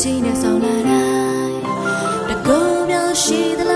ချီနဲ့ဆောင်လာတိုင်းတကောပြောရှိသလား